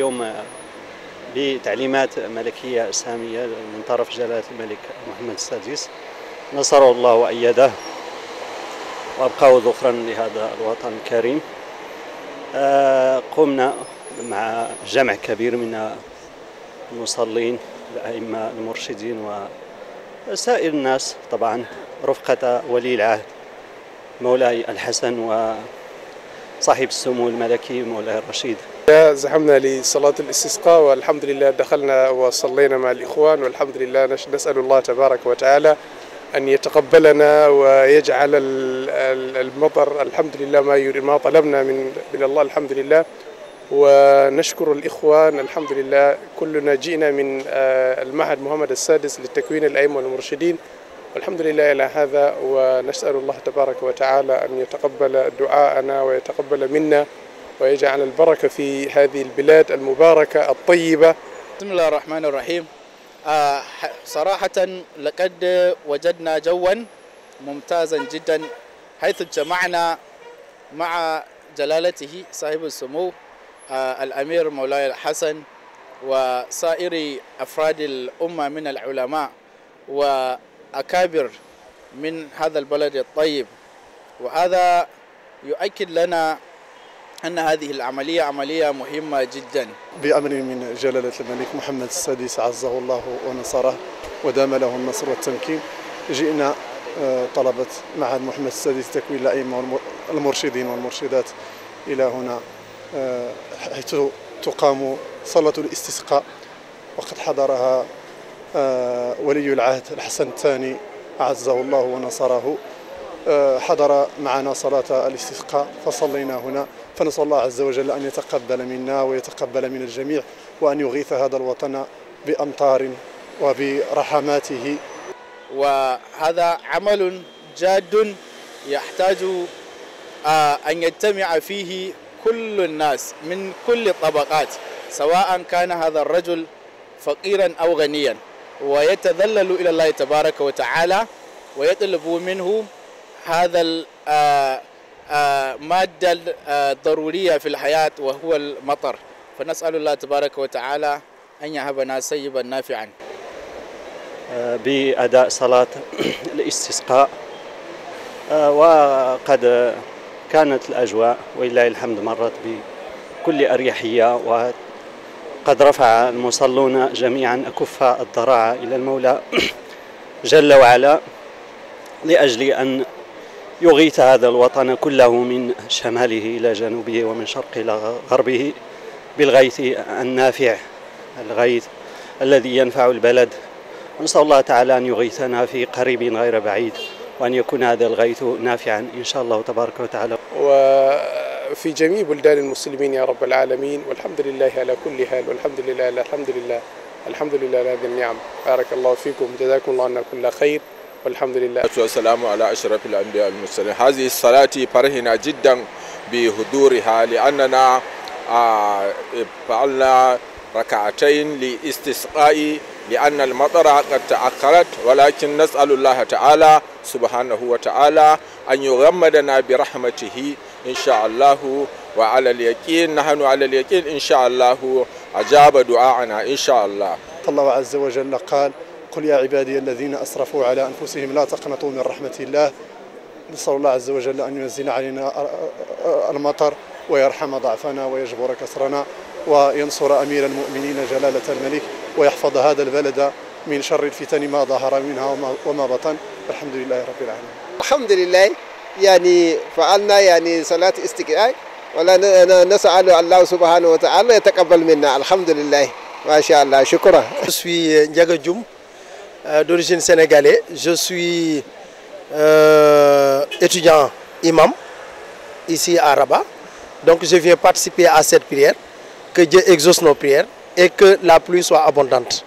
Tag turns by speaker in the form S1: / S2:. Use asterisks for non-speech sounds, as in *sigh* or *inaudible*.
S1: اليوم بتعليمات ملكية سامية من طرف جلالة الملك محمد السادس. نصره الله وأيده. وأبقاه ذخرا لهذا الوطن الكريم. آه، قمنا مع جمع كبير من المصلين الأئمة المرشدين وسائر الناس. طبعا رفقة ولي العهد مولاي الحسن وصاحب السمو الملكي مولاي الرشيد
S2: زحمنا لصلاة الاستسقاء والحمد لله دخلنا وصلينا مع الإخوان والحمد لله نسأل الله تبارك وتعالى أن يتقبلنا ويجعل المطر الحمد لله ما ما طلبنا من من الله الحمد لله. ونشكر الإخوان الحمد لله كلنا جئنا من المعهد محمد السادس للتكوين الأئمة والمرشدين. والحمد لله إلى هذا ونسأل الله تبارك وتعالى أن يتقبل دعاءنا ويتقبل منا. ويجعل البركة في هذه البلاد المباركة الطيبة.
S3: بسم الله الرحمن الرحيم. آه صراحة لقد وجدنا جوا ممتازا جدا حيث اجتمعنا مع جلالته صاحب السمو آه الأمير مولاي الحسن وسائر أفراد الأمة من العلماء وأكابر من هذا البلد الطيب. وهذا يؤكد لنا أن هذه العملية عملية مهمة جدا.
S4: بأمر من جلالة الملك محمد السادس عزه الله ونصره ودام له النصر والتمكين جئنا طلبة معهد محمد السادس تكوين الأئمة المرشدين والمرشدات إلى هنا حيث تقام صلاة الاستسقاء وقد حضرها ولي العهد الحسن الثاني أعزه الله ونصره حضر معنا صلاة الاستسقاء فصلينا هنا. فنسأل الله عز وجل أن يتقبل منا ويتقبل من الجميع وأن يغيث هذا الوطن بأمطار وبرحماته.
S3: وهذا عمل جاد يحتاج أن يجتمع فيه كل الناس من كل الطبقات سواء كان هذا الرجل فقيرا أو غنيا. ويتذلل إلى الله تبارك وتعالى ويطلب منه هذا المادة الضرورية في الحياة وهو المطر. فنسأل الله تبارك وتعالى أن يهبنا سيبا نافعا.
S1: بأداء صلاة *clears throat* الاستسقاء. وقد كانت الأجواء ولله الحمد مرت بكل أريحية وقد رفع المصلون جميعا أكف الضراعة إلى المولى *clears throat* جل وعلا لأجل أن يغيث هذا الوطن كله من شماله إلى جنوبه ومن شرقه إلى غربه بالغيث النافع الغيث الذي ينفع البلد. نسأل الله تعالى أن يغيثنا في قريب غير بعيد وأن يكون هذا الغيث نافعا إن شاء الله تبارك وتعالى.
S2: وفي جميع بلدان المسلمين يا رب العالمين والحمد لله على كل حال والحمد لله الحمد لله الحمد لله على هذه النعم. بارك الله فيكم جزاكم الله عنا كل خير. والحمد لله
S5: والسلام على أشرف الأنبياء المرسلين هذه الصلاة فرحنا جدا بحضورها لأننا فعلنا ركعتين لاستسقاء لأن المطر قد تأخرت ولكن نسأل الله تعالى سبحانه وتعالى أن يغمدنا برحمته إن شاء الله وعلى اليقين نحن على اليقين إن شاء الله أجاب دعاءنا إن شاء الله
S4: الله عز وجل قال قل يا عبادي الذين أسرفوا على أنفسهم لا تقنطوا من رحمة الله. نسأل الله عز وجل أن ينزل علينا المطر ويرحم ضعفنا ويجبر كسرنا وينصر أمير المؤمنين جلالة الملك ويحفظ هذا البلد من شر الفتن ما ظهر منها وما بطن. الحمد لله رب العالمين.
S6: الحمد لله. يعني فعلنا يعني صلاة استقراء ولا نسأل الله سبحانه وتعالى يتقبل منا. الحمد لله. ما شاء الله. شكرا.
S7: Je suis Ndiaga Djoum, d'origine sénégalaise. Je suis euh, étudiant imam ici à Rabat. Donc je viens participer à cette prière. Que Dieu exauce nos prières et que la pluie soit abondante.